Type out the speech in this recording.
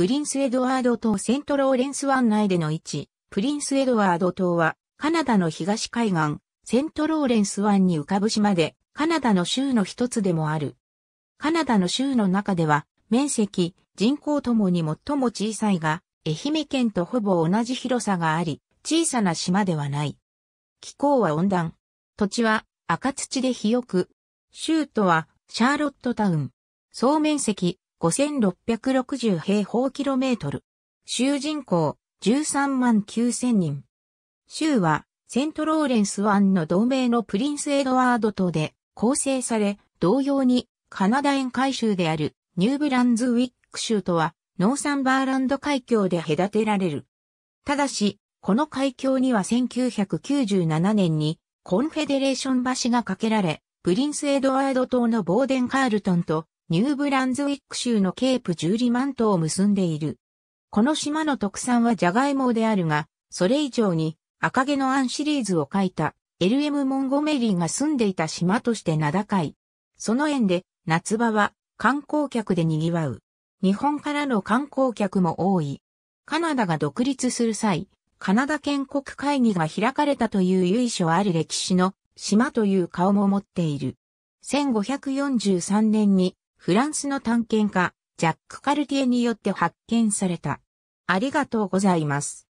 プリンスエドワード島セントローレンス湾内での位置、プリンスエドワード島は、カナダの東海岸、セントローレンス湾に浮かぶ島で、カナダの州の一つでもある。カナダの州の中では、面積、人口ともに最も小さいが、愛媛県とほぼ同じ広さがあり、小さな島ではない。気候は温暖。土地は赤土で肥沃。州都はシャーロットタウン。総面積5660平方キロメートル。州人口13万9000人。州はセントローレンス湾の同名のプリンスエドワード島で構成され、同様にカナダ沿海州であるニューブランズウィック州とはノーサンバーランド海峡で隔てられる。ただし、この海峡には1997年にコンフェデレーション橋が架けられ、プリンスエドワード島のボーデンカールトンとニューブランズウィック州のケープジューリマントを結んでいる。この島の特産はジャガイモであるが、それ以上に赤毛のアンシリーズを書いた LM モンゴメリーが住んでいた島として名高い。その縁で夏場は観光客で賑わう。日本からの観光客も多い。カナダが独立する際、カナダ建国会議が開かれたという由緒ある歴史の島という顔も持っている。1543年にフランスの探検家、ジャック・カルティエによって発見された。ありがとうございます。